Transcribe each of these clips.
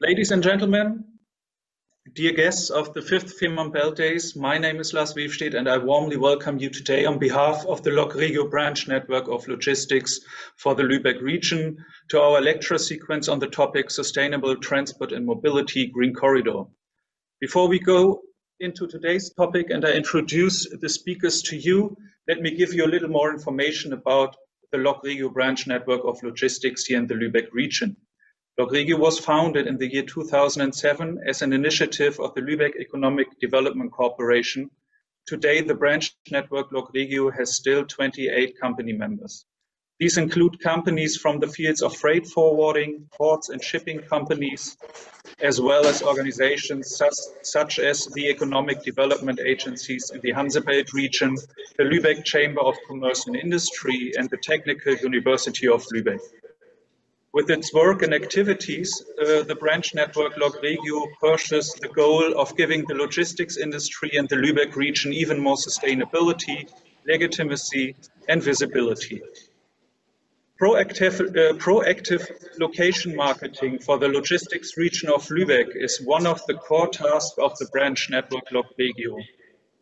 Ladies and gentlemen, dear guests of the fifth Fehmarnbelt Days, my name is Lars Wefstedt and I warmly welcome you today on behalf of the LogRegio branch network of logistics for the Lübeck region to our lecture sequence on the topic Sustainable Transport and Mobility Green Corridor. Before we go into today's topic and I introduce the speakers to you, let me give you a little more information about the LogRegio branch network of logistics here in the Lübeck region. LogRegio was founded in the year 2007 as an initiative of the Lübeck Economic Development Corporation. Today, the branch network LogRegio has still 28 company members. These include companies from the fields of freight forwarding, ports and shipping companies, as well as organizations such, such as the economic development agencies in the Hansebelt region, the Lübeck Chamber of Commerce and Industry, and the Technical University of Lübeck. With its work and activities, uh, the branch network LogRegio pursues the goal of giving the logistics industry and the Lübeck region even more sustainability, legitimacy, and visibility. Proactive, uh, proactive, location marketing for the logistics region of Lübeck is one of the core tasks of the branch network LogRegio.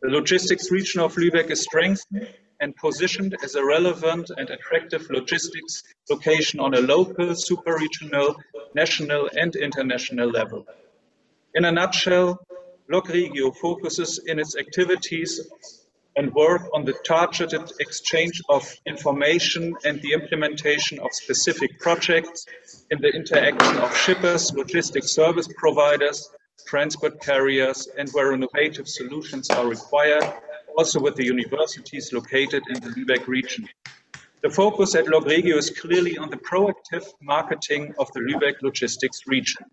The logistics region of Lübeck is strengthened and positioned as a relevant and attractive logistics location on a local, super-regional, national and international level. In a nutshell, LogRegio focuses in its activities and work on the targeted exchange of information and the implementation of specific projects in the interaction of shippers, logistics service providers, transport carriers, and where innovative solutions are required, also with the universities located in the Lübeck region. The focus at LogRegio is clearly on the proactive marketing of the Lübeck logistics region.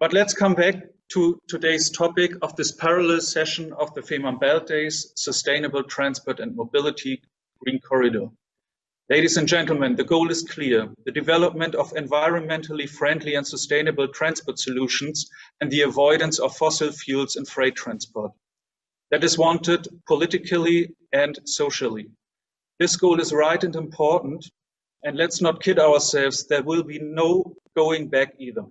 But let's come back to today's topic of this parallel session of the Fehmarnbelt Days, Sustainable Transport and Mobility Green Corridor. Ladies and gentlemen, the goal is clear. The development of environmentally friendly and sustainable transport solutions and the avoidance of fossil fuels in freight transport that is wanted politically and socially. This goal is right and important, and let's not kid ourselves, there will be no going back either.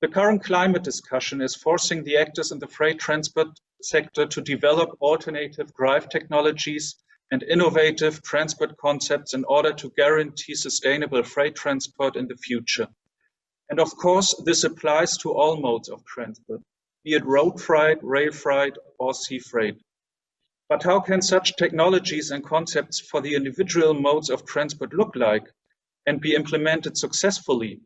The current climate discussion is forcing the actors in the freight transport sector to develop alternative drive technologies and innovative transport concepts in order to guarantee sustainable freight transport in the future. And of course, this applies to all modes of transport be it road freight, rail freight, or sea freight. But how can such technologies and concepts for the individual modes of transport look like and be implemented successfully?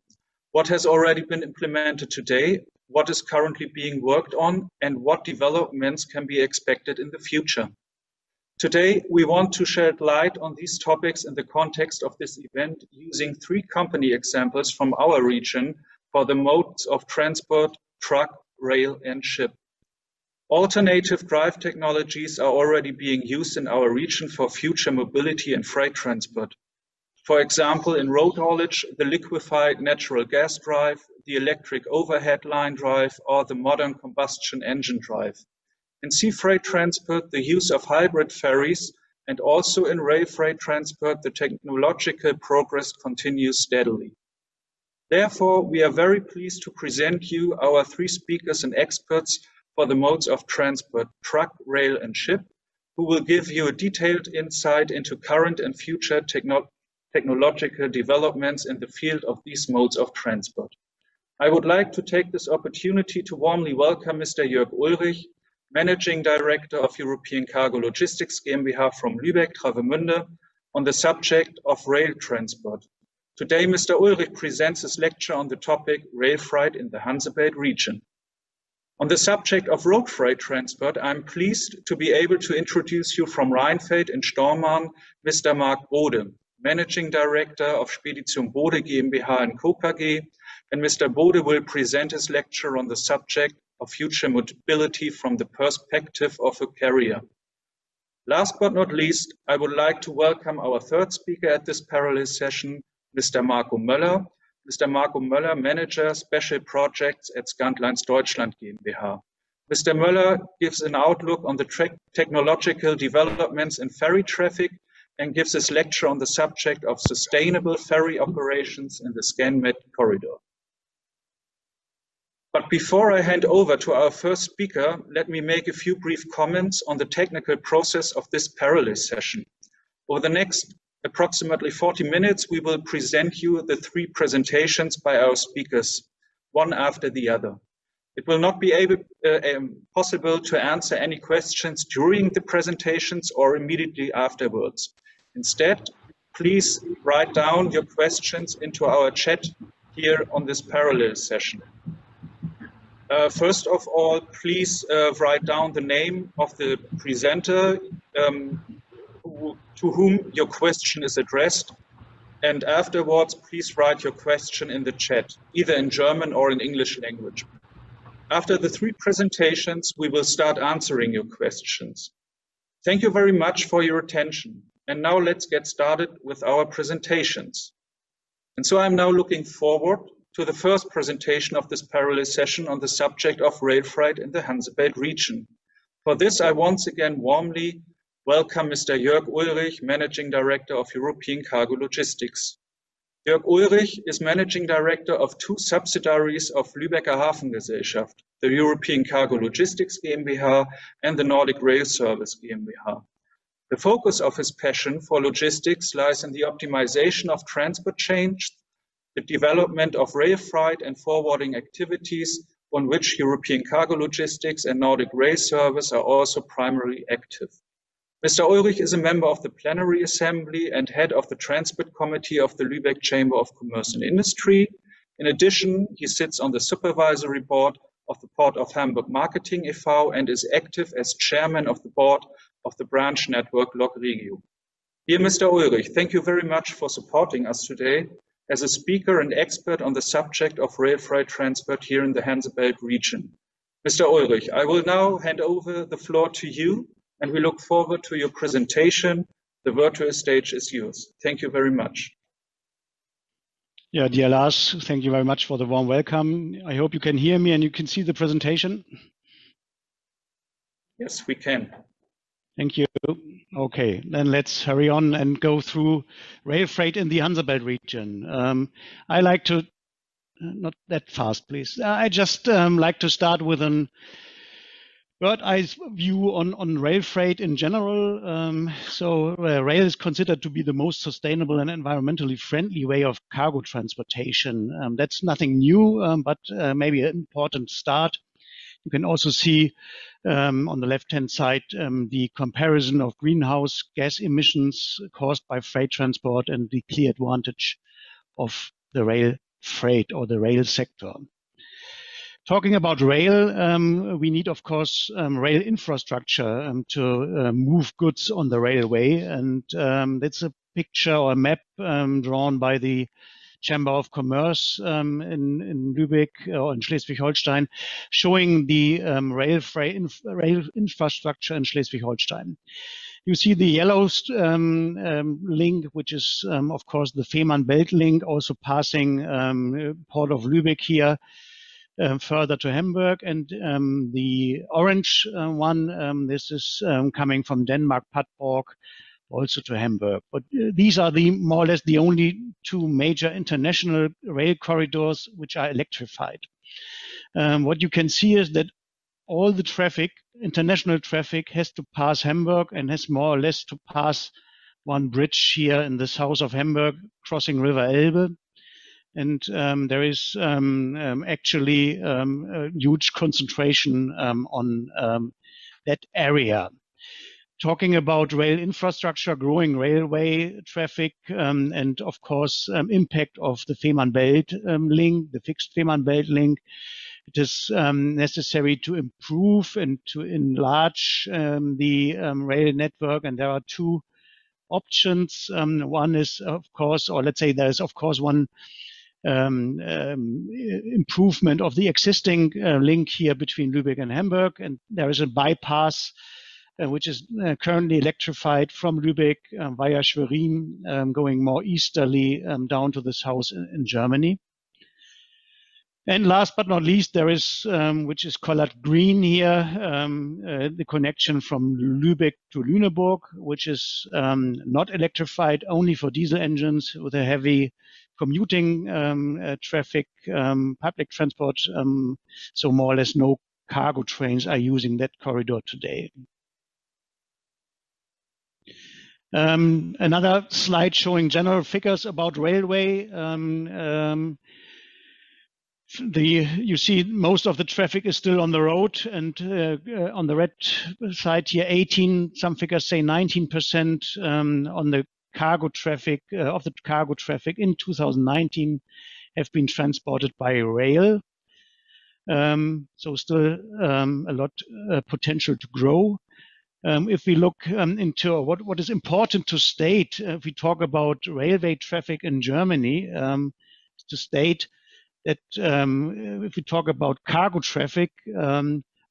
What has already been implemented today? What is currently being worked on? And what developments can be expected in the future? Today, we want to shed light on these topics in the context of this event using three company examples from our region for the modes of transport, truck, rail, and ship. Alternative drive technologies are already being used in our region for future mobility and freight transport. For example, in road haulage, the liquefied natural gas drive, the electric overhead line drive, or the modern combustion engine drive. In sea freight transport, the use of hybrid ferries, and also in rail freight transport, the technological progress continues steadily. Therefore, we are very pleased to present you our three speakers and experts for the modes of transport, truck, rail, and ship, who will give you a detailed insight into current and future techno technological developments in the field of these modes of transport. I would like to take this opportunity to warmly welcome Mr. Jörg Ulrich, Managing Director of European Cargo Logistics GmbH from Lübeck, Travemünde, on the subject of rail transport. Today, Mr. Ulrich presents his lecture on the topic Rail Freight in the Hansebelt region. On the subject of road freight transport, I'm pleased to be able to introduce you from Reinfeld in Stormarn, Mr. Mark Bode, Managing Director of Spedition Bode GmbH and Co. KG, and Mr. Bode will present his lecture on the subject of future mobility from the perspective of a carrier. Last but not least, I would like to welcome our third speaker at this parallel session, Mr. Marco Möller. Mr. Marco Möller, Manager Special Projects at Scandlines Deutschland GmbH. Mr. Möller gives an outlook on the technological developments in ferry traffic and gives his lecture on the subject of sustainable ferry operations in the ScanMed corridor. But before I hand over to our first speaker, let me make a few brief comments on the technical process of this parallel session. Over the next approximately 40 minutes, we will present you the three presentations by our speakers, one after the other. It will not be able, uh, um, possible to answer any questions during the presentations or immediately afterwards. Instead, please write down your questions into our chat here on this parallel session. Uh, first of all, please uh, write down the name of the presenter um, to whom your question is addressed. And afterwards, please write your question in the chat, either in German or in English language. After the three presentations, we will start answering your questions. Thank you very much for your attention. And now let's get started with our presentations. And so I'm now looking forward to the first presentation of this parallel session on the subject of rail freight in the Hansebelt region. For this, I once again warmly welcome Mr. Jörg Ulrich, Managing Director of European Cargo Logistics. Jörg Ulrich is managing director of two subsidiaries of Lübecker Hafengesellschaft, the European Cargo Logistics GmbH and the Nordic Rail Service GmbH. The focus of his passion for logistics lies in the optimization of transport chains, the development of rail freight and forwarding activities on which European Cargo Logistics and Nordic Rail Service are also primarily active. Mr. Ulrich is a member of the Plenary Assembly and head of the Transport Committee of the Lübeck Chamber of Commerce and Industry. In addition, he sits on the supervisory board of the Port of Hamburg Marketing e.V. and is active as chairman of the board of the branch network LogRegio. Dear Mr. Ulrich, thank you very much for supporting us today as a speaker and expert on the subject of rail freight transport here in the Hansebelt region. Mr. Ulrich, I will now hand over the floor to you and we look forward to your presentation. The virtual stage is yours. Thank you very much. Yeah, dear Lars, thank you very much for the warm welcome. I hope you can hear me and you can see the presentation. Yes, we can. Thank you. Okay, then let's hurry on and go through rail freight in the Hansebelt region. Um, I like to, not that fast, please. I just um, like to start with an bird-eyes view on, on rail freight in general. Um, so uh, rail is considered to be the most sustainable and environmentally friendly way of cargo transportation. Um, that's nothing new, um, but uh, maybe an important start. You can also see um, on the left-hand side um, the comparison of greenhouse gas emissions caused by freight transport and the clear advantage of the rail freight or the rail sector. Talking about rail, um, we need, of course, um, rail infrastructure um, to uh, move goods on the railway. And um, that's a picture or a map um, drawn by the Chamber of Commerce um, in, in Lübeck or in Schleswig-Holstein, showing the rail, inf rail infrastructure in Schleswig-Holstein. You see the yellow um, um, link, which is, um, of course, the Fehmarn Belt link, also passing Port of Lübeck here, um, further to Hamburg. And um, the orange uh, one, um, this is um, coming from Denmark, Padborg, also to Hamburg. But uh, these are the more or less the only two major international rail corridors which are electrified. Um, what you can see is that all the traffic, international traffic, has to pass Hamburg and has more or less to pass one bridge here in the south of Hamburg, crossing River Elbe, and um, there is um, um, actually um, a huge concentration um, on um, that area. Talking about rail infrastructure, growing railway traffic, and of course, impact of the Fehmarnbelt link, the fixed Fehmarnbelt link, it is um, necessary to improve and to enlarge um, the um, rail network. And there are two options. one is, of course, or let's say there is, of course, one um, um, improvement of the existing uh, link here between Lübeck and Hamburg. And there is a bypass uh, which is uh, currently electrified from Lübeck uh, via Schwerin, um, going more easterly um, down to this house in, in, Germany. And last but not least, there is, um, which is colored green here, uh, the connection from Lübeck to Lüneburg, which is not electrified, only for diesel engines with a heavy commuting um, uh, traffic, um, public transport. Um, so more or less no cargo trains are using that corridor today. Um, another slide showing general figures about railway. Um, the you see most of the traffic is still on the road and uh, uh, on the red side here 18 some figures say 19 percent um, on the cargo traffic uh, of the cargo traffic in 2019 have been transported by rail. Um, so still um, a lot uh, potential to grow. Um, if we look um, into what, what is important to state, uh, if we talk about railway traffic in Germany, um, to state that um, if we talk about cargo traffic,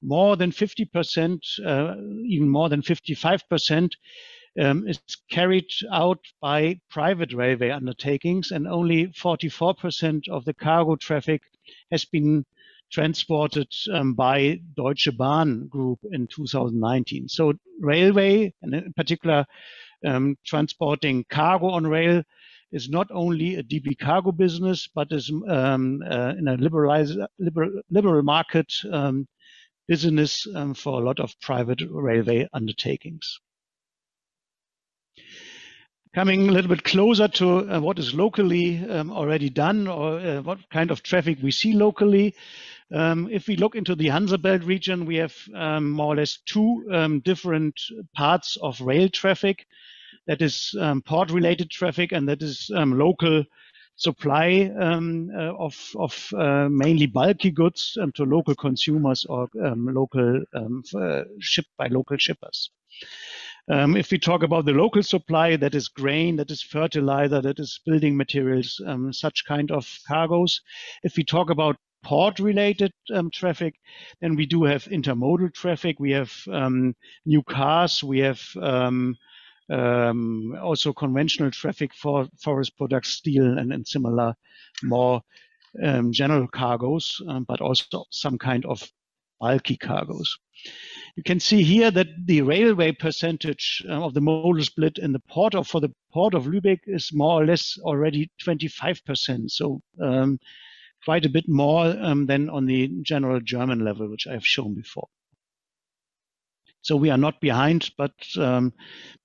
more than 50%, uh, even more than 55%, um, is carried out by private railway undertakings, and only 44% of the cargo traffic has been transported um, by Deutsche Bahn Group in 2019. So railway, and in particular um, transporting cargo on rail, is not only a DB cargo business, but is um, uh, in a liberalized, liberal, liberal market um, business um, for a lot of private railway undertakings. Coming a little bit closer to uh, what is locally um, already done or uh, what kind of traffic we see locally. Um, if we look into the Hansebelt region, we have um, more or less two um, different parts of rail traffic. That is um, port-related traffic, and that is um, local supply uh, of, of uh, mainly bulky goods to local consumers or local uh, shipped by local shippers. Um, if we talk about the local supply, that is grain, that is fertilizer, that is building materials, um, such kind of cargoes. If we talk about port related um, traffic. Then we do have intermodal traffic. We have um, new cars. We have um, um also conventional traffic for forest products, steel, and, and similar more um, general cargoes, um, but also some kind of bulky cargoes. You can see here that the railway percentage uh, of the modal split in the port of for the port of Lübeck is more or less already 25%. So um, quite a bit more um, than on the general German level, which I've shown before. So we are not behind, but um,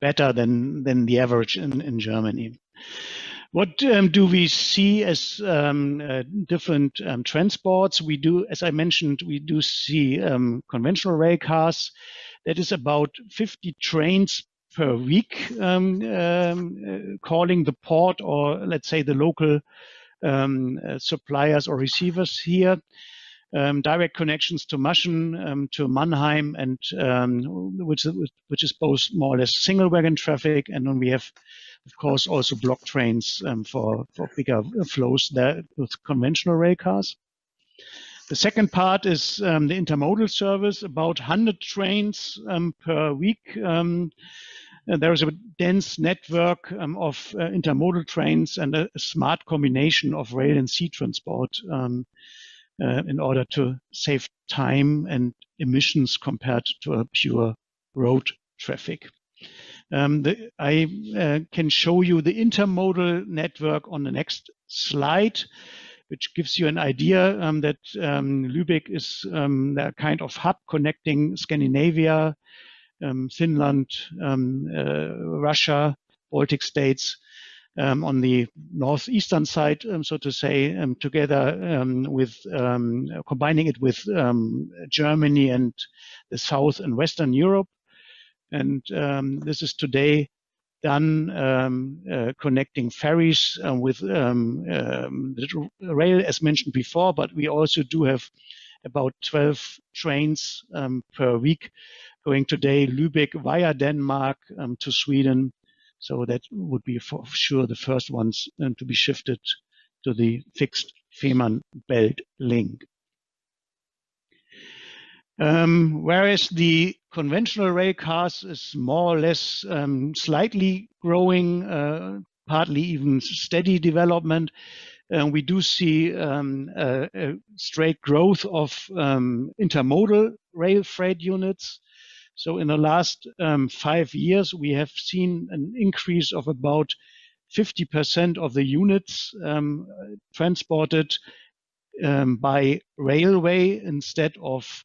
better than, than the average in, in Germany. What um, do we see as um, uh, different um, transports? We do, as I mentioned, we do see conventional rail cars. That is about 50 trains per week um, um, uh, calling the port or let's say the local um, uh, suppliers or receivers here. Direct connections to Maschen, to Mannheim, and which, which is both more or less single wagon traffic, and then we have, of course, also block trains um, for for bigger flows there with conventional rail cars. The second part is um, the intermodal service, about 100 trains um, per week. Um, there is a dense network um, of uh, intermodal trains and a, a, smart combination of rail and sea transport um, uh, in order to save time and emissions compared to a pure road traffic. Um, the, I uh, can show you the intermodal network on the next slide, which gives you an idea um, that um, Lübeck is um, a kind of hub connecting Scandinavia, um, Finland, um, uh, Russia, Baltic states um, on the northeastern side, um, so to say, um, together um, with combining it with Germany and the South and Western Europe. And this is today done um, uh, connecting ferries uh, with um, um, rail, as mentioned before, but we also do have about 12 trains per week going today Lübeck via Denmark um, to Sweden. So that would be for sure the first ones um, to be shifted to the fixed Fehmarn Belt link. Um, whereas the conventional rail cars is more or less um, slightly growing, uh, partly even steady development, uh, we do see um, a, a, straight growth of um, intermodal rail freight units. So in the last um, five years, we have seen an increase of about 50% of the units um, transported um, by railway instead of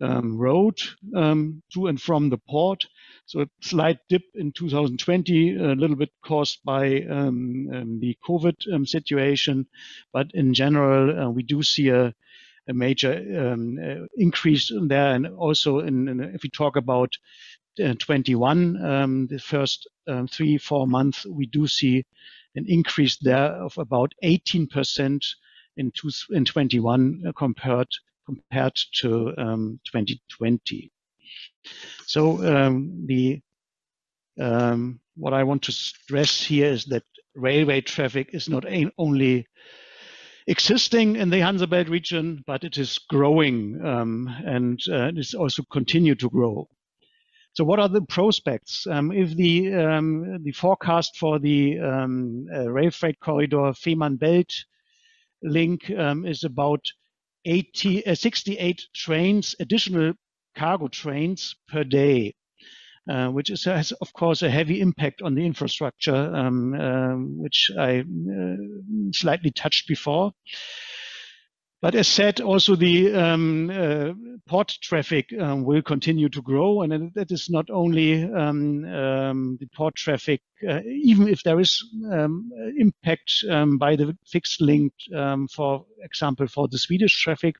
um, road um, to and from the port. So a slight dip in 2020, a little bit caused by um, um, the COVID um, situation, but in general, uh, we do see a, a major um, uh, increase in there. And also, in, in, if we talk about uh, 21, um, the first three, four months, we do see an increase there of about 18% in, two, in 21 uh, compared compared to um, 2020. So um, the um, what I want to stress here is that railway traffic is not only existing in the Hansebelt region, but it is growing um, and uh, it is also continue to grow. So what are the prospects? Um, if the um, the forecast for the um, uh, rail freight corridor Fehmarn-Belt link um, is about 80, uh, 68 trains, additional cargo trains per day, uh, which is, has, of course, a heavy impact on the infrastructure, um, um, which I uh, slightly touched before. But as said, also the um, uh, port traffic um, will continue to grow, and that is not only um, um the port traffic, uh, even if there is um, impact um, by the fixed link, for example, for the Swedish traffic,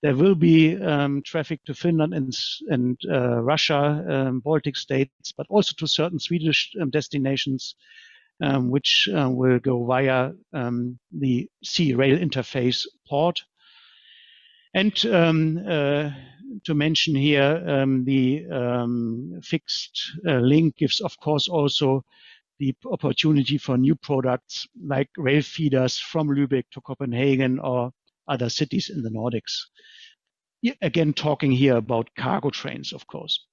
there will be traffic to Finland and, and uh, Russia, Baltic states, but also to certain Swedish destinations um, which uh, will go via um, the sea rail interface port. And um, uh, to mention here, um, the um, fixed uh, link gives, of course, also the opportunity for new products like rail feeders from Lübeck to Copenhagen or other cities in the Nordics. Again, talking here about cargo trains, of course.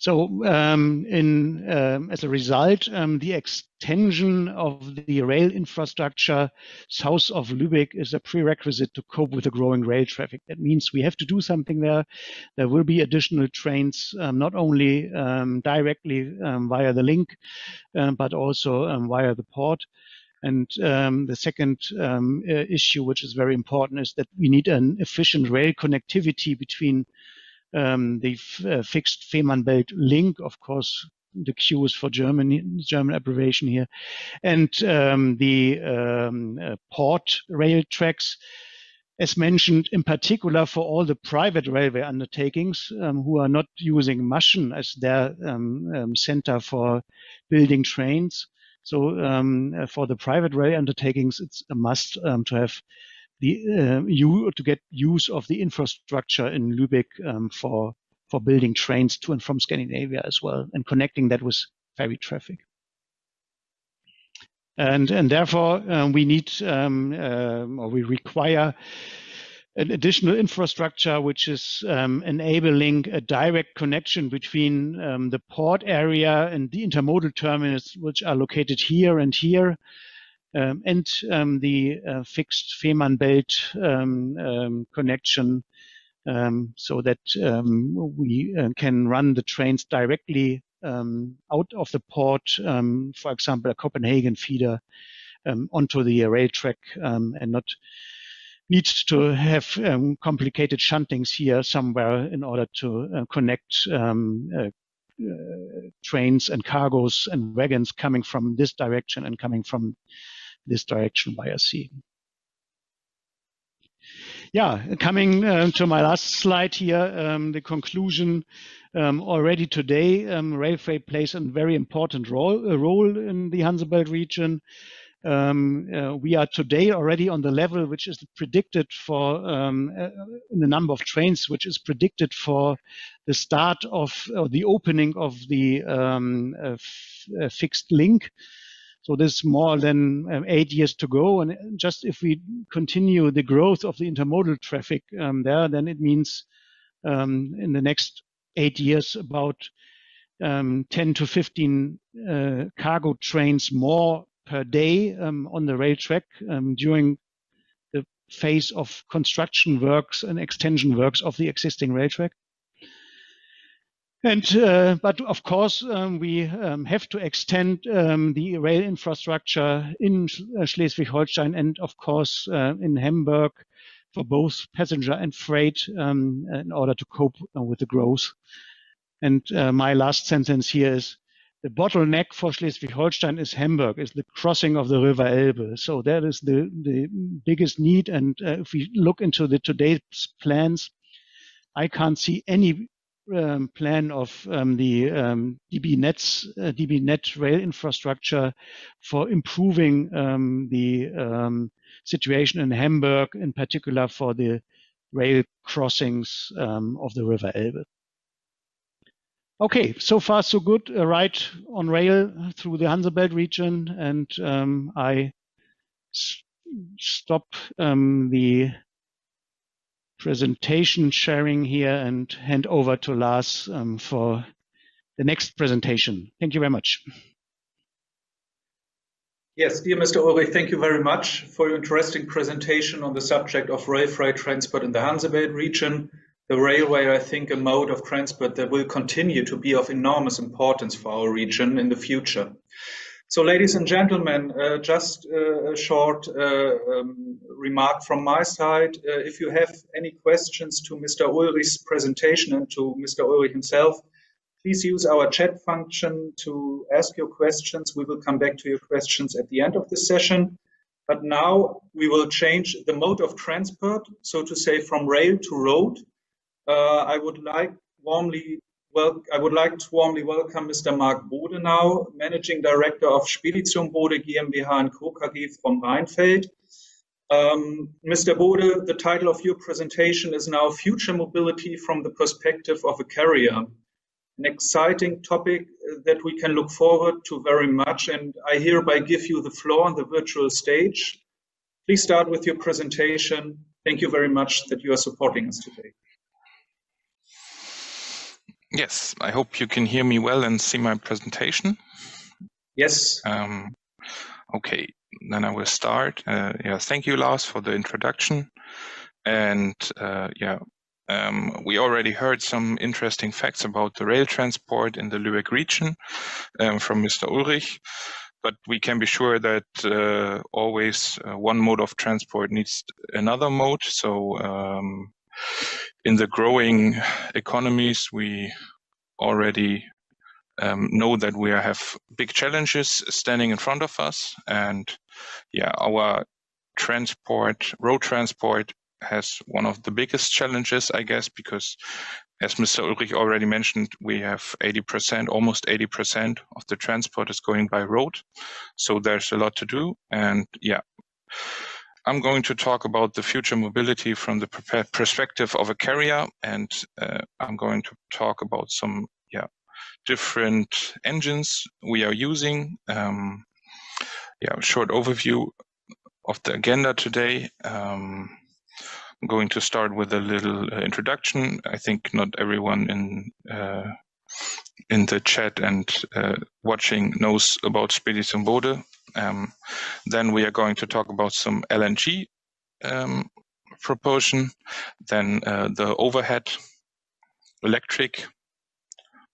So um, in, um, as a result, um, the extension of the rail infrastructure south of Lübeck is a prerequisite to cope with the growing rail traffic. That means we have to do something there. There will be additional trains, um, not only um, directly via the link, but also via the port. And um, the second um, issue, which is very important, is that we need an efficient rail connectivity between um, the uh, fixed Fehmarnbelt link, of course, the Q is for Germany, German abbreviation here, and um, the um, uh, port rail tracks, as mentioned, in particular for all the private railway undertakings um, who are not using Maschen as their um, um, center for building trains. So um, uh, for the private rail undertakings, it's a must to have the uh, you to get use of the infrastructure in Lübeck um, for for building trains to and from Scandinavia as well, and connecting that with ferry traffic. And and therefore um, we need um, uh, or we require an additional infrastructure which is um, enabling a direct connection between um, the port area and the intermodal terminals which are located here and here um, and um, the uh, fixed Fehmarnbelt um, um, connection um, so that we uh, can run the trains directly out of the port, for example, a Copenhagen feeder onto the rail track and not need to have um, complicated shuntings here somewhere in order to uh, connect um, uh, uh, trains and cargoes and wagons coming from this direction and coming from this direction via sea. Yeah, coming uh, to my last slide here, um, the conclusion. Um, already today, um, plays a very important role, role in the Hansebelt region. Um, uh, we are today already on the level which is predicted for um, uh, in the number of trains, which is predicted for the start of the opening of the um, uh, uh fixed link. So there's more than um, eight years to go. And just if we continue the growth of the intermodal traffic um, there, then it means um, in the next eight years about um, 10 to 15 uh, cargo trains more per day um, on the rail track um, during the phase of construction works and extension works of the existing rail track. And uh, but of course um, we um, have to extend um, the rail infrastructure in uh, Schleswig-Holstein and of course uh, in Hamburg for both passenger and freight um, in order to cope uh, with the growth. And uh, my last sentence here is the bottleneck for Schleswig-Holstein is Hamburg, is the crossing of the River Elbe. So that is the, the biggest need. And uh, if we look into the today's plans, I can't see any um, plan of um, the um, DB Netz, uh, DB Net rail infrastructure for improving um, the um, situation in Hamburg, in particular for the rail crossings um, of the River Elbe. Okay, so far so good. A ride on rail through the Hansebelt region, and I stop the presentation sharing here and hand over to Lars um, for the next presentation. Thank you very much. Yes, dear Mr. Ulrich, thank you very much for your interesting presentation on the subject of rail freight transport in the Hansebelt region. The railway, I think, a mode of transport that will continue to be of enormous importance for our region in the future. So, ladies and gentlemen, uh, just uh, a short uh, um, remark from my side. Uh, if you have any questions to Mr. Ulrich's presentation and to Mr. Ulrich himself, please use our chat function to ask your questions. We will come back to your questions at the end of the session. But now we will change the mode of transport, so to say, from rail to road. Uh, I would like warmly well, I would like to warmly welcome Mr. Mark Bode now, Managing Director of Spedition Bode GmbH and Co. KG from Reinfeld. Um, Mr. Bode, the title of your presentation is now Future Mobility from the Perspective of a Carrier. An exciting topic that we can look forward to very much, and I hereby give you the floor on the virtual stage. Please start with your presentation. Thank you very much that you are supporting us today. Yes, I hope you can hear me well and see my presentation. Yes. Um, okay, then I will start. Uh, yeah, thank you, Lars, for the introduction. And uh, yeah, um, we already heard some interesting facts about the rail transport in the Lübeck region um, from Mr. Ulrich. But we can be sure that uh, always uh, one mode of transport needs another mode. So um, in the growing economies, we already um, know that we have big challenges standing in front of us. And yeah, our transport, road transport has one of the biggest challenges, I guess, because as Mr. Ulrich already mentioned, we have 80%, almost 80% of the transport is going by road. So there's a lot to do. And yeah, I'm going to talk about the future mobility from the perspective of a carrier, and uh, I'm going to talk about some yeah different engines we are using. Um, yeah, short overview of the agenda today. Um, I'm going to start with a little uh, introduction. I think not everyone in uh, in the chat and uh, watching knows about Spedition Bode. Um, then we are going to talk about some LNG um, propulsion, then uh, the overhead electric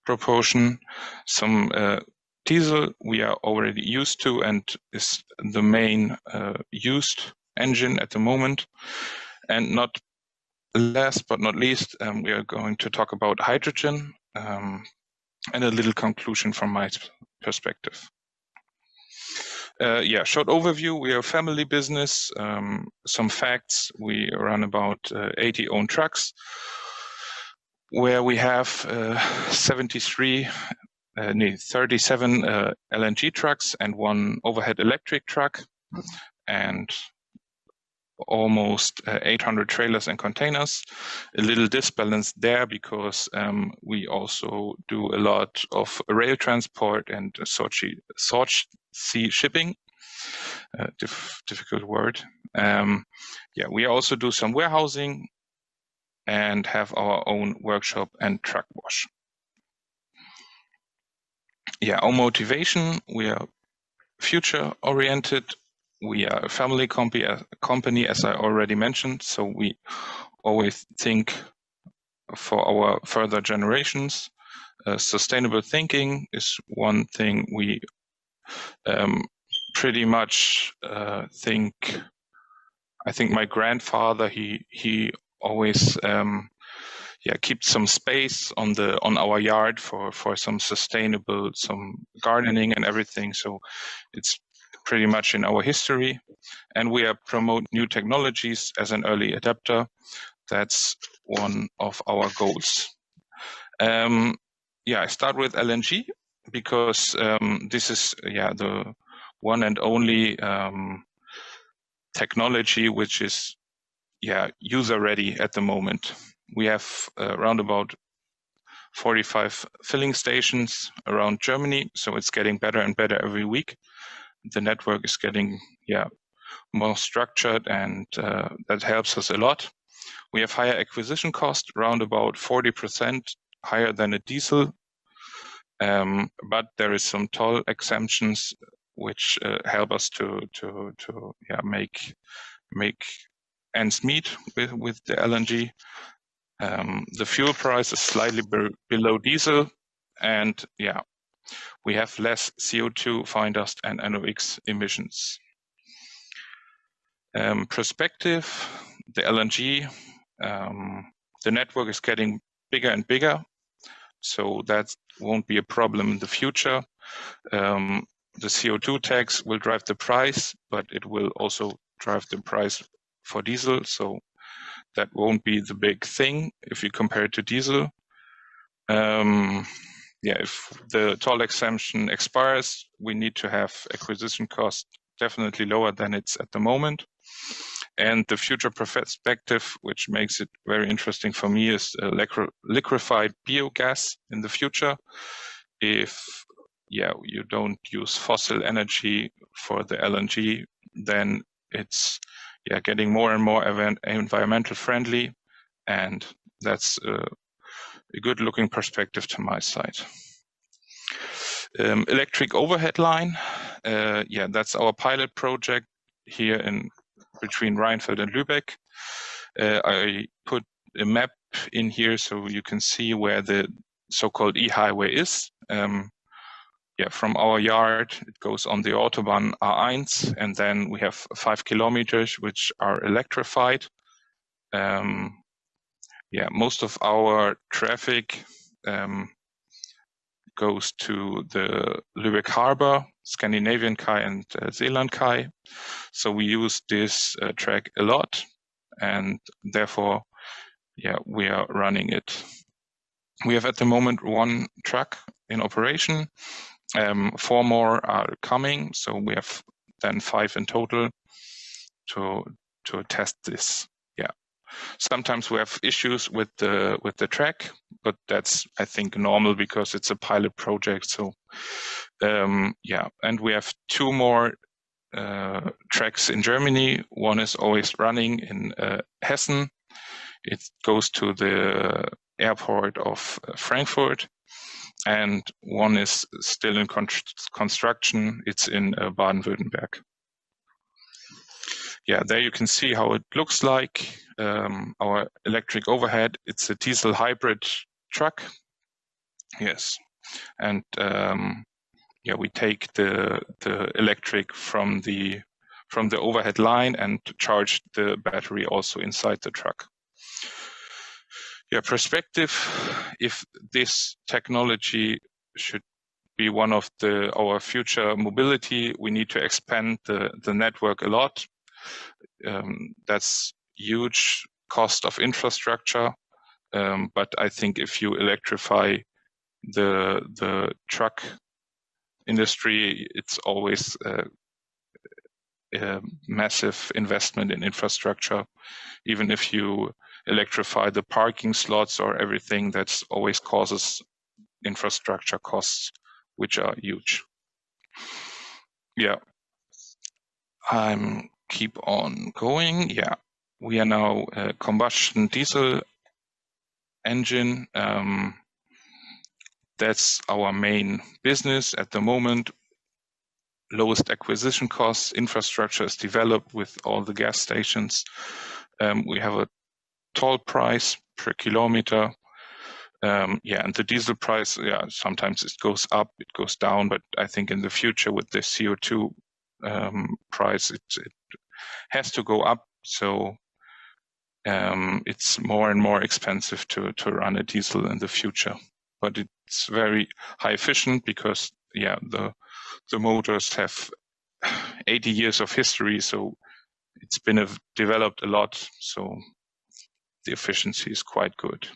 propulsion, some uh, diesel we are already used to and is the main uh, used engine at the moment. And not last but not least, um, we are going to talk about hydrogen um, and a little conclusion from my perspective. Uh, yeah, short overview. We are a family business. Um, some facts. We run about uh, 80 own trucks, where we have uh, 73, uh, no, 37 uh, LNG trucks and one overhead electric truck, and almost uh, 800 trailers and containers. A little disbalance there because um, we also do a lot of rail transport and such sea shipping. Uh, diff difficult word. Um, yeah, we also do some warehousing and have our own workshop and truck wash. Yeah, our motivation, we are future oriented. We are a family company, company, as I already mentioned. So we always think for our further generations. uh, sustainable thinking is one thing we um, pretty much uh, think. I think my grandfather he he always um, yeah keep some space on the on our yard for for some sustainable some gardening and everything. So it's pretty much in our history, and we are promote new technologies as an early adapter. That's one of our goals. Um, yeah, I start with LNG because um, this is yeah the one and only um, technology which is yeah user ready at the moment. We have uh, around about 45 filling stations around Germany, so it's getting better and better every week. The network is getting yeah more structured, and uh, that helps us a lot. We have higher acquisition cost, around about 40% higher than a diesel, um, but there is some toll exemptions which uh, help us to to to yeah make make ends meet with with the LNG. Um, the fuel price is slightly be below diesel, and yeah, we have less CO2, fine dust, and NOx emissions. Um, perspective, the LNG, um, the network is getting bigger and bigger, so that won't be a problem in the future. Um, the CO2 tax will drive the price, but it will also drive the price for diesel. So that won't be the big thing if you compare it to diesel. Um, yeah, if the toll exemption expires, we need to have acquisition costs definitely lower than it's at the moment. And the future perspective, which makes it very interesting for me, is liquefied biogas in the future. If yeah, you don't use fossil energy for the LNG, then it's yeah getting more and more environmental friendly, and that's uh, a good looking perspective to my side. Um, electric overhead line, uh, yeah, that's our pilot project here in between Reinfeld and Lübeck. Uh, I put a map in here so you can see where the so-called e-highway is. Um, yeah, from our yard, it goes on the Autobahn A1, and then we have five kilometers which are electrified. Um, yeah, most of our traffic um, goes to the Lübeck Harbor, Scandinavian Kai and uh, Seelandkai. So we use this uh, track a lot, and therefore, yeah, we are running it. We have at the moment one truck in operation, um, four more are coming, so we have then five in total to to test this. Sometimes we have issues with the with the track, but that's I think normal because it's a pilot project. So um, yeah, and we have two more uh, tracks in Germany. One is always running in uh, Hessen. It goes to the airport of uh, Frankfurt, and one is still in con construction. It's in uh, Baden-Württemberg. Yeah, there you can see how it looks like. Um, our electric overhead, it's a diesel hybrid truck. Yes, and um, yeah, we take the the electric from the from the overhead line and charge the battery also inside the truck yeah, perspective, if this technology should be one of the our future mobility, we need to expand the, the network a lot. Um, that's huge cost of infrastructure. Um, but I think if you electrify the the truck industry, it's always a, massive investment in infrastructure. Even if you electrify the parking slots or everything, that's always causes infrastructure costs, which are huge. Yeah, I'm keep on going. Yeah, we are now a combustion diesel engine. Um, that's our main business at the moment. Lowest acquisition costs, infrastructure is developed with all the gas stations. Um, we have a toll price per kilometer. Um, yeah, and the diesel price, yeah, sometimes it goes up, it goes down, but I think in the future with the CO2 um, price, it, it has to go up. So um, it's more and more expensive to to run a diesel in the future. But it's very high efficient because yeah, the the motors have 80 years of history, so it's been a, developed a lot. So the efficiency is quite good.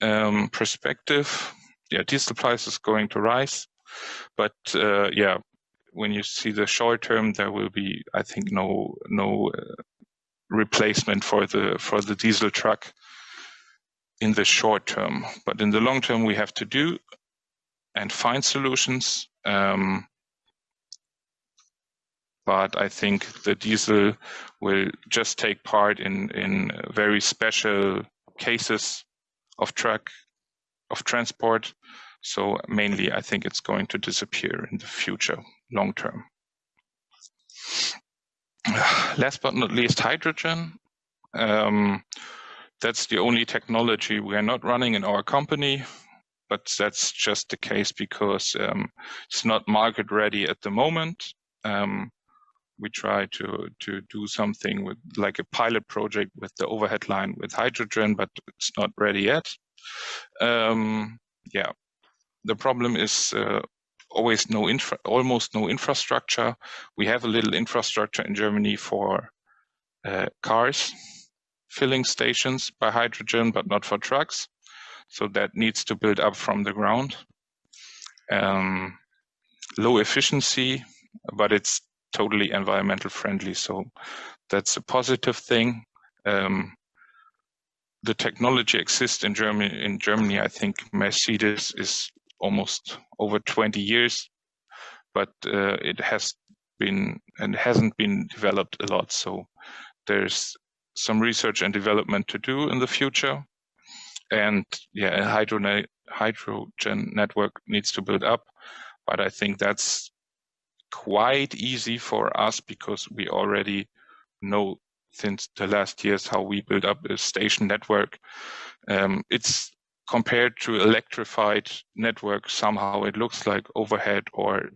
Um, perspective, yeah, diesel price is going to rise, but uh, yeah, when you see the short term, there will be, I think, no no uh, replacement for the for the diesel truck in the short term. But in the long term, we have to do and find solutions. Um, but I think the diesel will just take part in in very special cases of truck of transport. So mainly, I think it's going to disappear in the future, long term. Last but not least, hydrogen. Um, that's the only technology we are not running in our company, but that's just the case because um, it's not market ready at the moment. Um, we try to to do something with like a pilot project with the overhead line with hydrogen, but it's not ready yet. Um, yeah, the problem is uh, always no infra, almost no infrastructure. We have a little infrastructure in Germany for uh, cars, filling stations by hydrogen, but not for trucks. So that needs to build up from the ground. Um, low efficiency, but it's totally environmental friendly. So that's a positive thing. Um, the technology exists in Germany. In Germany, I think Mercedes is almost over 20 years, but uh, it has been and hasn't been developed a lot. So there's some research and development to do in the future. And yeah, a hydrogen hydrogen network needs to build up, but I think that's quite easy for us because we already know since the last years how we build up a station network. Um, it's compared to electrified network, somehow it looks like overhead or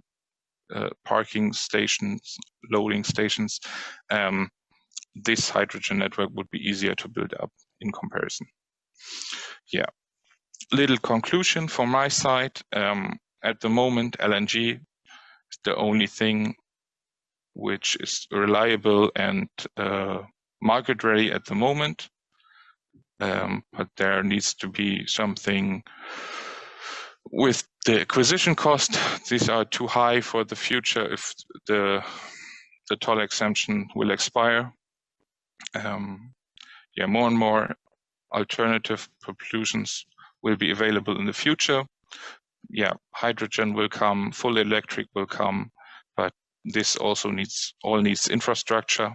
uh, parking stations, loading stations. Um, this hydrogen network would be easier to build up in comparison. Yeah, little conclusion from my side. Um, at the moment, LNG is the only thing which is reliable and uh, market ready at the moment. Um, but there needs to be something with the acquisition cost. These are too high for the future if the the toll exemption will expire. Um, yeah, more and more alternative propulsions will be available in the future. Yeah, hydrogen will come, full electric will come, but this also needs all needs infrastructure.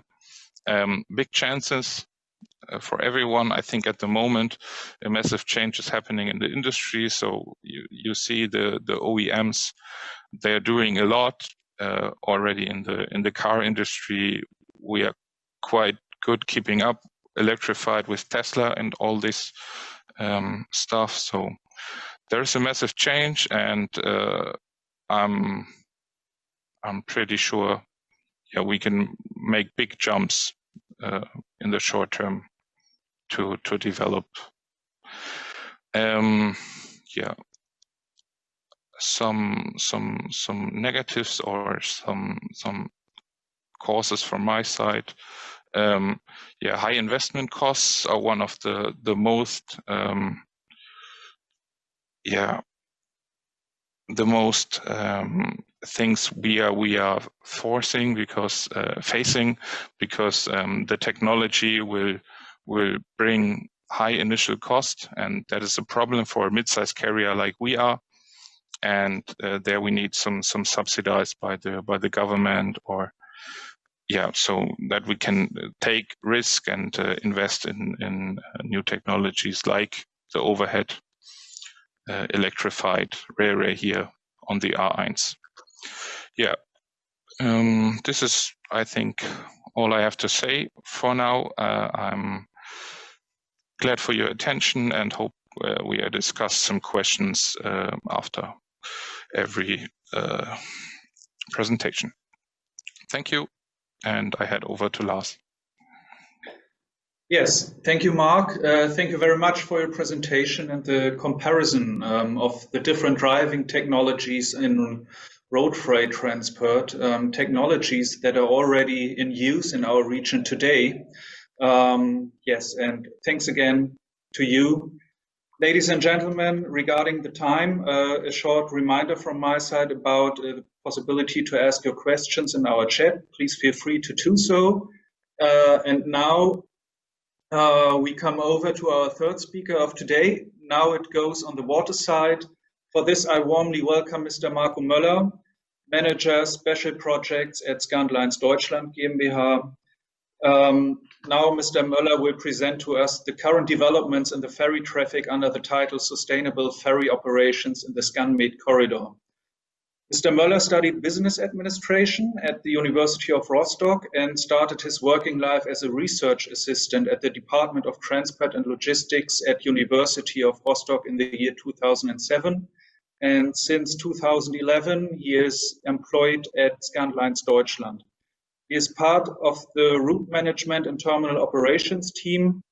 Um, big chances uh, for everyone. I think at the moment a massive change is happening in the industry. So you, you see the the OEMs they're doing a lot uh, already in the in the car industry. We are quite good keeping up electrified with Tesla and all this um, stuff. So there's a massive change, and uh, I'm I'm pretty sure yeah we can make big jumps uh, in the short term to to develop. Um, yeah, some some some negatives or some some causes from my side. Um, yeah, high investment costs are one of the the most um, yeah the most um, things we are we are forcing because uh, facing because um, the technology will will bring high initial cost, and that is a problem for a mid-sized carrier like we are. And uh, there we need some some subsidized by the by the government or yeah, so that we can take risk and uh, invest in in uh, new technologies like the overhead uh, electrified railway here on the A1. Yeah, um, this is I think all I have to say for now. Uh, I'm glad for your attention and hope where we discuss some questions uh, after every uh, presentation. Thank you, and I head over to Lars. Yes, thank you, Mark. Uh, thank you very much for your presentation and the comparison um, of the different driving technologies in road freight transport, um, technologies that are already in use in our region today. Um, yes, and thanks again to you. Ladies and gentlemen, regarding the time, uh, a short reminder from my side about uh, the possibility to ask your questions in our chat. Please feel free to do so. Uh, and now uh, we come over to our third speaker of today. Now it goes on the water side. For this, I warmly welcome Mr. Marco Möller, Manager Special Projects at Scandlines Deutschland GmbH. Um, now Mr. Möller will present to us the current developments in the ferry traffic under the title Sustainable Ferry Operations in the ScanMed Corridor. Mr. Möller studied business administration at the University of Rostock and started his working life as a research assistant at the Department of Transport and Logistics at University of Rostock in the year 2007. And since 2011, he is employed at Scandlines Deutschland. He is part of the route management and terminal operations team,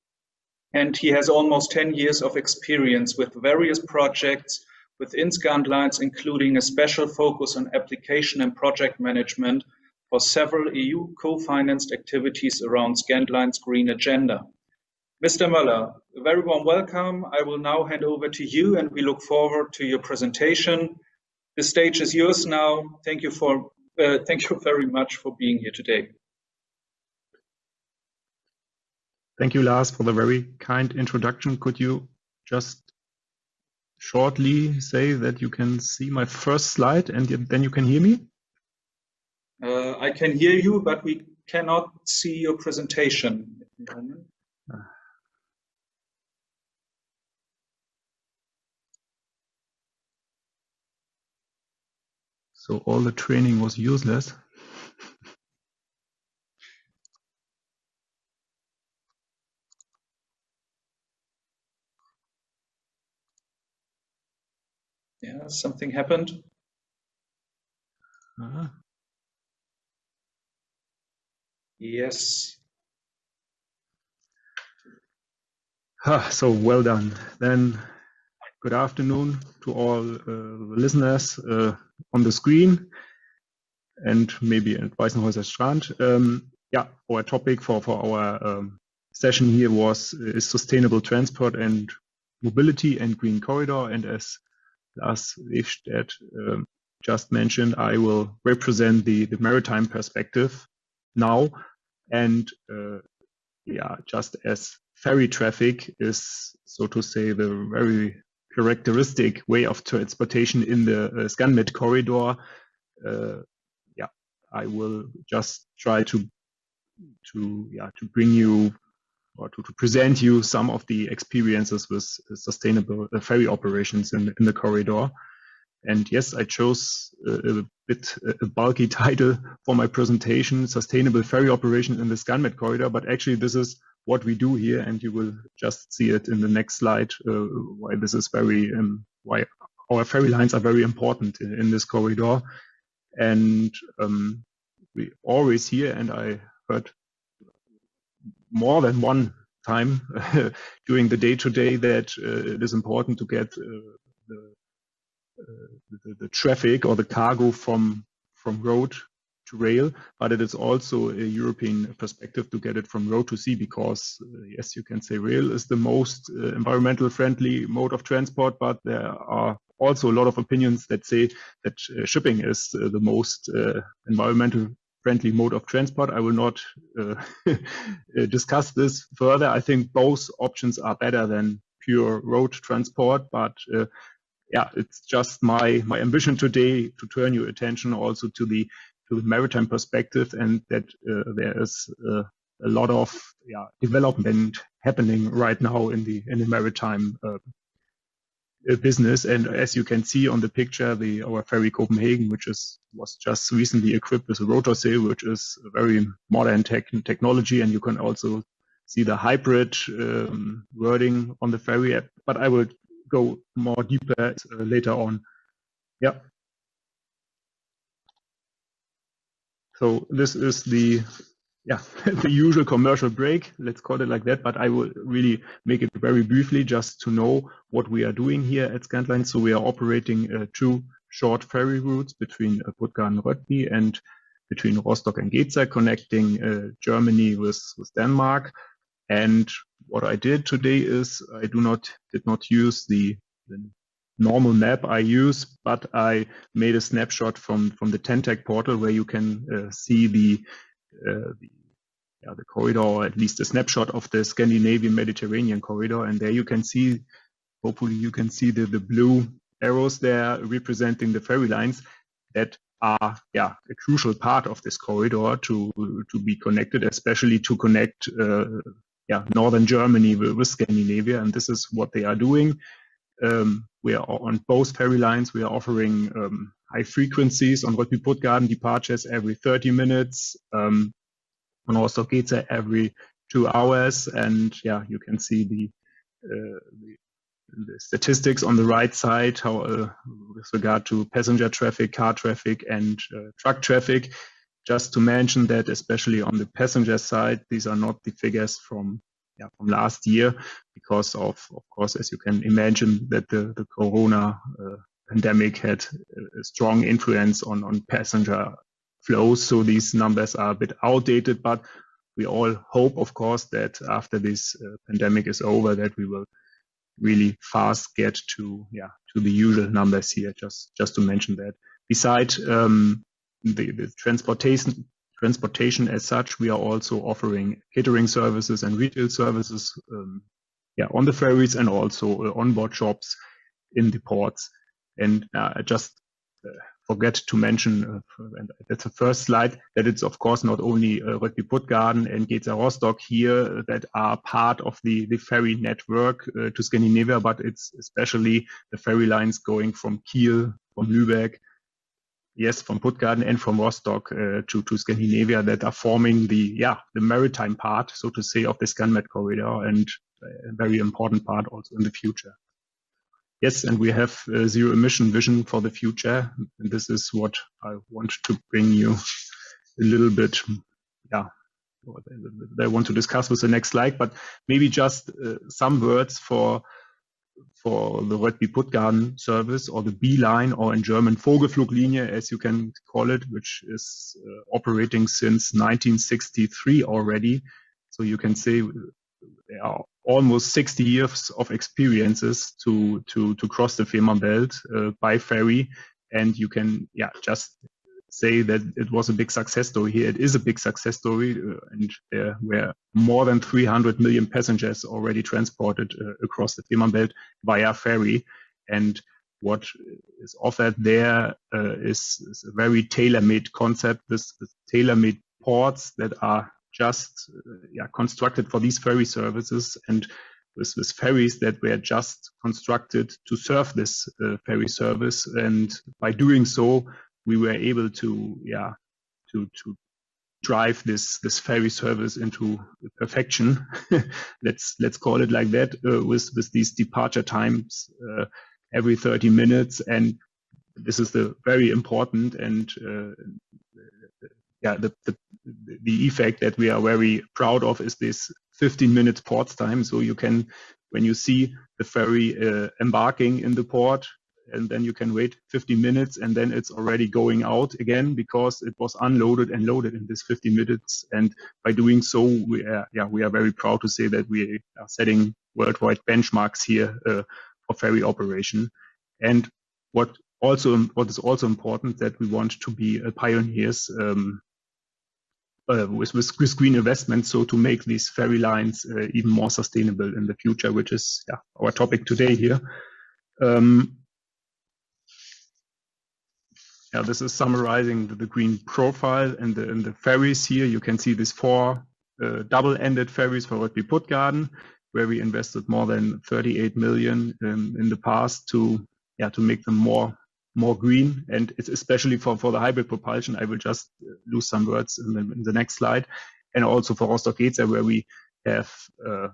and he has almost 10 years of experience with various projects within Scandlines, including a special focus on application and project management for several EU co-financed activities around Scandlines' green agenda. Mr. Möller, a very warm welcome. I will now hand over to you and we look forward to your presentation. The stage is yours now. Thank you for uh, thank you very much for being here today. Thank you, Lars, for the very kind introduction. Could you just shortly say that you can see my first slide and then you can hear me? Uh, I can hear you, but we cannot see your presentation. So all the training was useless. Yeah, something happened. Uh -huh. Yes. Ah, so well done. Then good afternoon to all uh, listeners uh, on the screen and maybe at Weißenhäuser Strand. Um, yeah, our topic for, for our um, session here was is sustainable transport and mobility and green corridor. And as Lars Wefstedt um, just mentioned, I will represent the, the maritime perspective now. And uh, yeah, just as ferry traffic is, so to say, the very characteristic way of transportation in the uh, ScanMed corridor, uh, yeah, I will just try to to yeah to bring you or to, to present you some of the experiences with sustainable uh, ferry operations in, in the corridor. And yes, I chose a, a bit a bulky title for my presentation, Sustainable Ferry Operation in the ScanMed Corridor, but actually this is what we do here, and you will just see it in the next slide, uh, why this is very, um, why our ferry lines are very important in, in this corridor. And um, we always hear, and I heard more than one time during the day to day that uh, it is important to get uh, the, uh, the, the, traffic or the cargo from from road to rail, but it is also a European perspective to get it from road to sea because, uh, yes, you can say rail is the most uh, environmental friendly mode of transport, but there are also a lot of opinions that say that uh, shipping is the most environmental friendly mode of transport. I will not uh, discuss this further. I think both options are better than pure road transport, but uh, yeah, it's just my my ambition today to turn your attention also to the to the maritime perspective and that uh, there is uh, a lot of yeah, development happening right now in the in the maritime uh, business. And as you can see on the picture, the our ferry Copenhagen, which is was just recently equipped with a rotor sail, which is a very modern tech technology, and you can also see the hybrid um, wording on the ferry app, but I will go more deeper uh, later on. Yeah. So this is the yeah the usual commercial break. Let's call it like that. But I will really make it very briefly, just to know what we are doing here at Scandlines. So we are operating uh, two short ferry routes between uh, Puttgarden and Rødby and between Rostock and Gedser, connecting uh, Germany with, with Denmark. And what I did today is I do not did not use the, the normal map I use, but I made a snapshot from from the TENTEC portal where you can uh, see the uh, the, yeah, the corridor, or at least a snapshot of the Scandinavian Mediterranean corridor, and there you can see, hopefully you can see the the blue arrows there representing the ferry lines that are yeah a crucial part of this corridor to to be connected, especially to connect uh, yeah northern Germany with, with, Scandinavia, and this is what they are doing. Um, we are on both ferry lines. We are offering um, high frequencies on Rødby Puttgarden departures every 30 minutes. Um, on also Gedser every two hours, and yeah, you can see the, uh, the the statistics on the right side, how uh, with regard to passenger traffic, car traffic, and uh, truck traffic. Just to mention that, especially on the passenger side, these are not the figures from yeah, from last year, because of of course, as you can imagine, that the the Corona uh, pandemic had a strong influence on on passenger flows. So these numbers are a bit outdated, but we all hope, of course, that after this uh, pandemic is over, that we will really fast get to yeah to the usual numbers here. Just just to mention that. Beside um, the, the transportation transportation as such, we are also offering catering services and retail services um, yeah on the ferries and also uh, onboard shops in the ports. And uh, just uh, forget to mention, uh, and that's the first slide, that it's of course not only uh, Rødby Puttgarden and Gedser Rostock here that are part of the, the ferry network uh, to Scandinavia, but it's especially the ferry lines going from Kiel, from Lübeck, yes, from Puttgarden and from Rostock uh, to, to Scandinavia that are forming the, yeah, the maritime part, so to say, of the ScanMed corridor and a very important part also in the future. Yes, and we have zero emission vision for the future. And this is what I want to bring you a little bit, yeah, I want to discuss with the next slide, but maybe just uh, some words for for the Rødby Puttgarden service or the B line or in German Vogelfluglinie, as you can call it, which is uh, operating since 1963 already. So you can say there are almost 60 years of experiences to to to cross the Fehmarnbelt uh, by ferry, and you can yeah just say that it was a big success story here. It is a big success story, uh, and there were more than 300 million passengers already transported uh, across the Fehmarnbelt via ferry, and what is offered there uh, is, is, a very tailor-made concept. This, this tailor-made ports that are just uh, yeah, constructed for these ferry services and with, with ferries that were just constructed to serve this uh, ferry service. And by doing so, we were able to, yeah, to, to drive this, this ferry service into perfection. let's, let's call it like that uh, with, with these departure times uh, every 30 minutes. And this is the very important and uh, yeah, the, the, the effect that we are very proud of is this 15 minutes port time. So you can, when you see the ferry uh, embarking in the port, and then you can wait 50 minutes and then it's already going out again because it was unloaded and loaded in this 50 minutes. And by doing so, we are, yeah, we are very proud to say that we are setting worldwide benchmarks here uh, for ferry operation. And what also what is also important that we want to be pioneers um, uh, with, with, with green investment, so to make these ferry lines uh, even more sustainable in the future, which is yeah, our topic today here. Um, yeah, this is summarizing the, the, green profile and the, and the ferries here. You can see these four uh, double-ended ferries for Rødby Puttgarden, where we invested more than 38 million in, in the past to yeah to make them more more green. And it's especially for, for the hybrid propulsion, I will just uh, lose some words in the, in the next slide. And also for Rostock Gedser, where we have uh,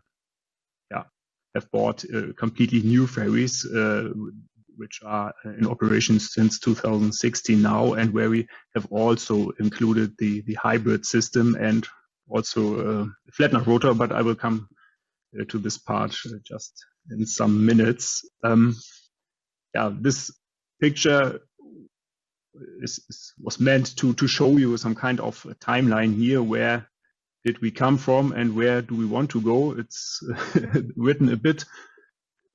yeah have bought uh, completely new ferries uh, which are in operation since 2016 now and where we have also included the the hybrid system and also uh, Flettner rotor but i will come uh, to this part uh, just in some minutes. Um, yeah this picture is, is, was meant to to show you some kind of timeline here. Where did we come from and where do we want to go? It's written a bit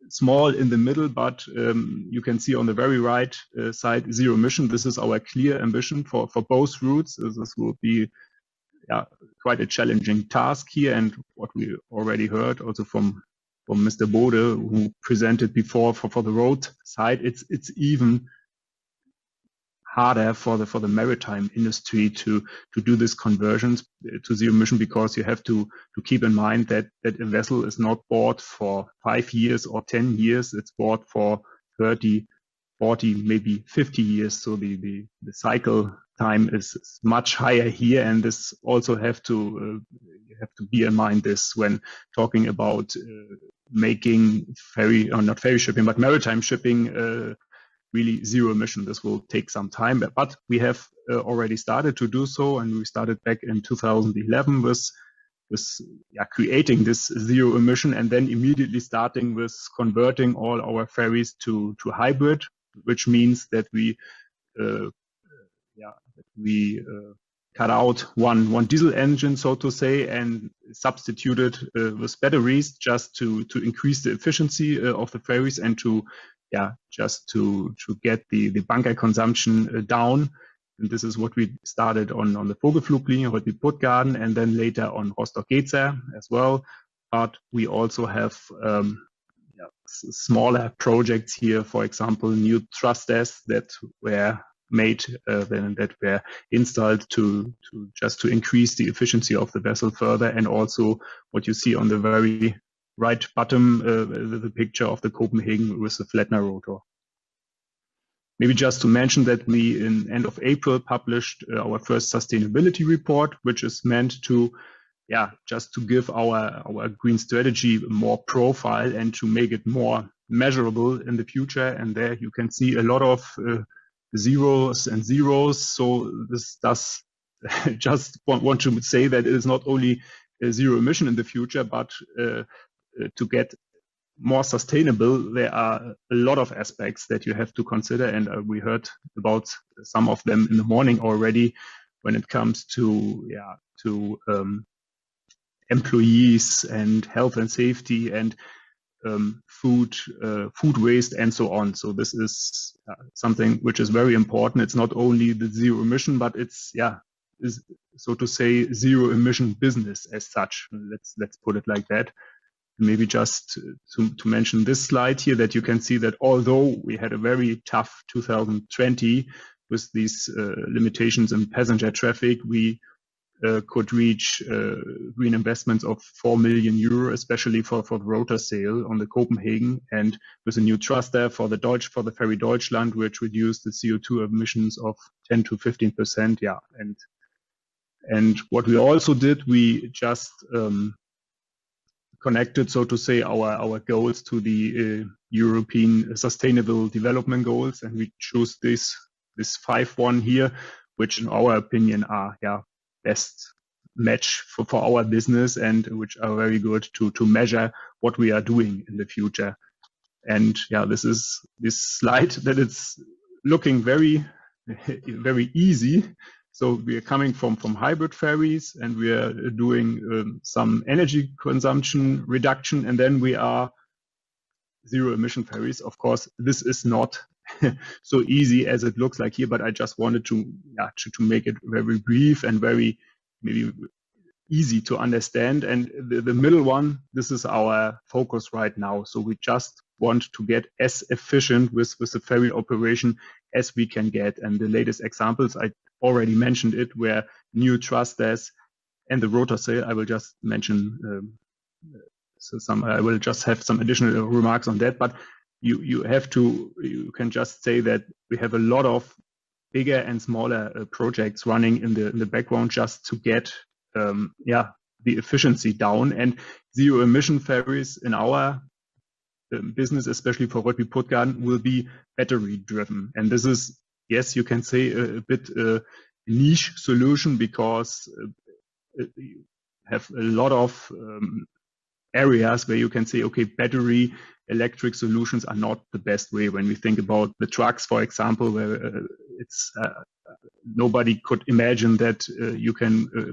small in the middle but um, you can see on the very right uh, side zero emission this is our clear ambition for for both routes this will be yeah, quite a challenging task here and what we already heard also from from Mr. Bode, who presented before for, for the road side, it's it's even harder for the for the maritime industry to to do this conversions to zero emission because you have to to keep in mind that that a vessel is not bought for five years or 10 years. It's bought for 30 40 maybe 50 years. So the the, the cycle time is, much higher here. And this also have to uh, have to be in mind this when talking about uh, making ferry or not ferry shipping but maritime shipping uh, really zero emission. This will take some time, but we have uh, already started to do so, and we started back in 2011 with with yeah, creating this zero emission, and then immediately starting with converting all our ferries to to hybrid, which means that we uh, yeah that we uh, cut out one one diesel engine, so to say, and substituted uh, with batteries just to to increase the efficiency uh, of the ferries and to yeah, just to to get the the bunker consumption uh, down. And this is what we started on on the Vogelfluglinie, Rødby Puttgarden, and then later on Rostock Gedser as well. But we also have um, yeah, smaller projects here, for example, new thrusters that were made uh, then that were installed to to just to increase the efficiency of the vessel further, and also what you see on the very right bottom, uh, the picture of the Copenhagen with the Flettner rotor. Maybe just to mention that we, in end of April, published uh, our first sustainability report, which is meant to, yeah, just to give our our green strategy more profile and to make it more measurable in the future. And there you can see a lot of uh, zeros and zeros. So this does just want, want to say that it is not only zero emission in the future, but uh, to get more sustainable, there are a lot of aspects that you have to consider. And uh, we heard about some of them in the morning already when it comes to, yeah, to um, employees and health and safety and um, food, uh, food waste and so on. So this is uh, something which is very important. It's not only the zero emission, but it's, yeah, is so to say zero emission business as such. Let's, let's put it like that maybe just to, to mention this slide here that you can see that although we had a very tough 2020 with these uh, limitations in passenger traffic, we uh, could reach uh, green investments of 4 million euro, especially for, for the rotor sail on the Copenhagen and with a new thruster for the Deutsch, for the ferry Deutschland, which reduced the CO2 emissions of 10 to 15%. Yeah. And, and what we also did, we just, um, connected, so to say, our, our goals to the uh, European Sustainable Development Goals. And we choose this, this five one here, which in our opinion are, yeah, best match for, for our business and which are very good to, to measure what we are doing in the future. And yeah, this is this slide that it's looking very, very easy so we are coming from, from hybrid ferries and we are doing um, some energy consumption reduction and then we are zero emission ferries. Of course, this is not so easy as it looks like here, but I just wanted to, yeah, to, to make it very brief and very maybe easy to understand. And the, the middle one, this is our focus right now. So we just want to get as efficient with, with the ferry operation as we can get. And the latest examples I already mentioned it, where new trust thrusters and the rotor sail. I will just mention um, so some. I will just have some additional remarks on that. But you you have to you can just say that we have a lot of bigger and smaller uh, projects running in the in the background just to get um, yeah the efficiency down. And zero emission ferries in our um, business, especially for Rødby Puttgarden, will be battery driven. And this is, yes, you can say a, a bit uh, niche solution because uh, you have a lot of um, areas where you can say, okay, battery electric solutions are not the best way. When we think about the trucks, for example, where uh, it's uh, nobody could imagine that uh, you can uh,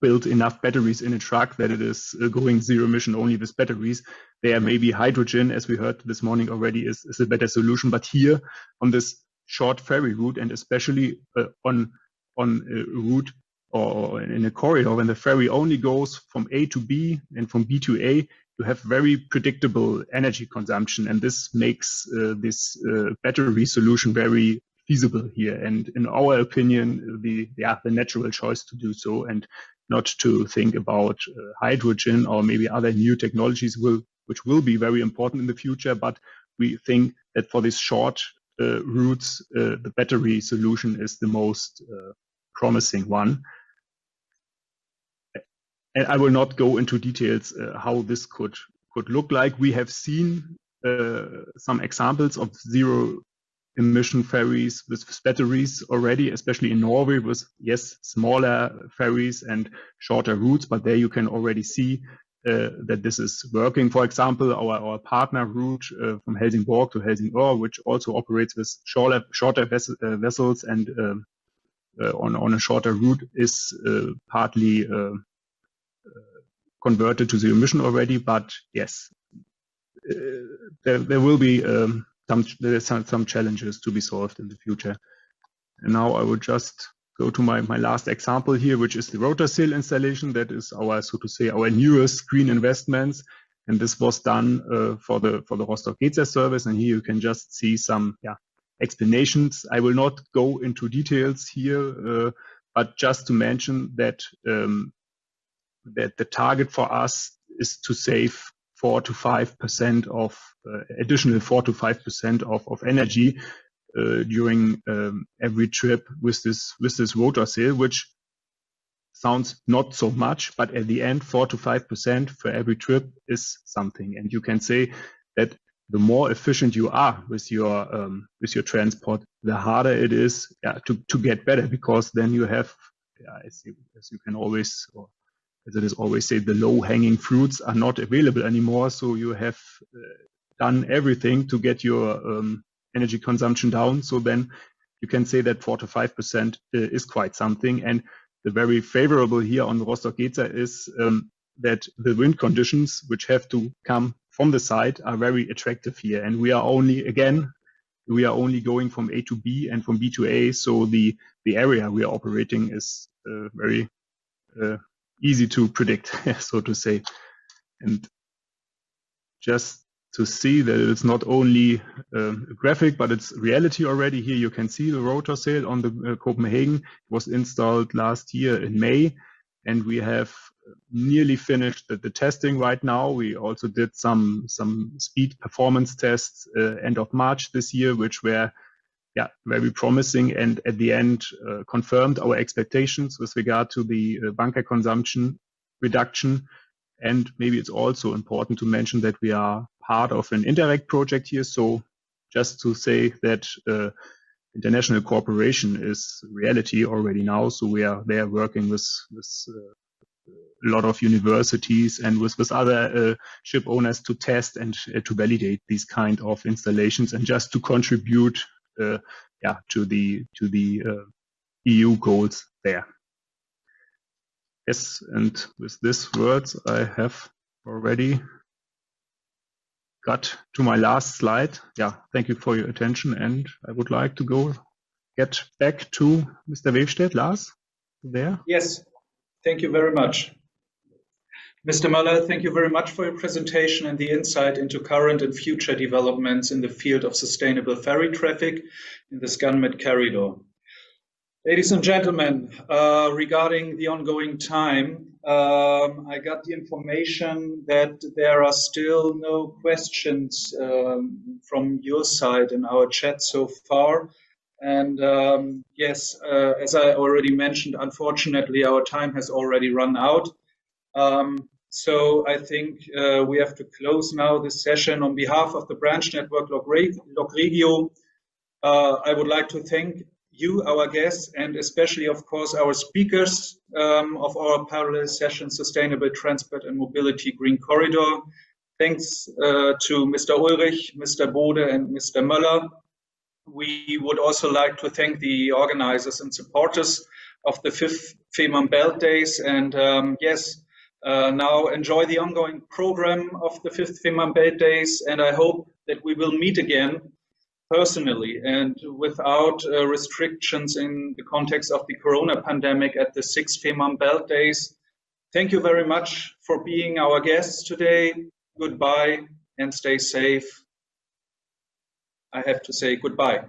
build enough batteries in a truck that it is uh, going zero emission only with batteries. There may be hydrogen, as we heard this morning already, is, is a better solution. But here on this short ferry route, and especially uh, on on a route or in a corridor, when the ferry only goes from A to B and from B to A, you have very predictable energy consumption, and this makes uh, this uh, battery solution very feasible here. And in our opinion, the yeah the natural choice to do so, and not to think about uh, hydrogen or maybe other new technologies will which will be very important in the future. But we think that for this short routes, uh, the battery solution is the most uh, promising one. And I will not go into details uh, how this could could look like. We have seen uh, some examples of zero emission ferries with, batteries already, especially in Norway with, yes, smaller ferries and shorter routes, but there you can already see uh, that this is working. For example, our, our partner route uh, from Helsingborg to Helsingør, which also operates with shorter, shorter ves uh, vessels and um, uh, on, on a shorter route is uh, partly uh, converted to the emission already. But yes, there, there will be um, some some, some challenges to be solved in the future. And now I would just go to my, my last example here, which is the rotor sail installation. That is our, so to say, our newest green investments. And this was done uh, for the for the Rostock Gedser service. And here you can just see some yeah, explanations. I will not go into details here, uh, but just to mention that um, that the target for us is to save four to five percent of uh, additional four to five percent of, of energy during um, every trip with this with this rotor sail, which sounds not so much, but at the end, four to five percent for every trip is something. And you can say that the more efficient you are with your um, with your transport, the harder it is yeah, to to get better because then you have, yeah, as you as you can always or as it is always said, the low hanging fruits are not available anymore. So you have uh, done everything to get your um, energy consumption down. So then you can say that four to five percent uh, is quite something. And the very favorable here on Rostock Gedser is um, that the wind conditions, which have to come from the side, are very attractive here. And we are only again we are only going from A to B and from B to A. So the the area we are operating is uh, very uh, easy to predict, so to say. And just to see that it's not only a graphic, but it's reality already. Here you can see the rotor sail on the uh, Copenhagen. It was installed last year in May, and we have nearly finished the, the testing right now. We also did some some speed performance tests uh, end of March this year, which were yeah, very promising and at the end uh, confirmed our expectations with regard to the uh, bunker consumption reduction. And maybe it's also important to mention that we are part of an Interreg project here. So just to say that uh, international cooperation is reality already now. So we are there working with, with uh, a lot of universities and with, with other uh, ship owners to test and uh, to validate these kind of installations and just to contribute uh, yeah, to the to the uh, EU goals there. Yes, and with these words, I have already got to my last slide. Yeah, thank you for your attention, and I would like to go get back to Mr. Wevstedt. Lars, there? Yes, thank you very much. Mr. Muller, thank you very much for your presentation and the insight into current and future developments in the field of sustainable ferry traffic in the ScanMed corridor. Ladies and gentlemen, uh, regarding the ongoing time, um, I got the information that there are still no questions um, from your side in our chat so far. And um, yes, uh, as I already mentioned, unfortunately, our time has already run out. Um, so I think uh, we have to close now this session on behalf of the branch network LogRegio. Uh, I would like to thank you, our guests, and especially, of course, our speakers um, of our parallel session, Sustainable Transport and Mobility Green Corridor. Thanks uh, to Mr. Ulrich, Mr. Bode, and Mr. Möller. We would also like to thank the organizers and supporters of the fifth Fehmarn Belt Days. And um, yes, uh, now enjoy the ongoing program of the fifth Fehmarn Belt Days. And I hope that we will meet again personally and without uh, restrictions in the context of the corona pandemic at the sixth Fehmarn Belt Days. Thank you very much for being our guests today. Goodbye and stay safe. I have to say goodbye.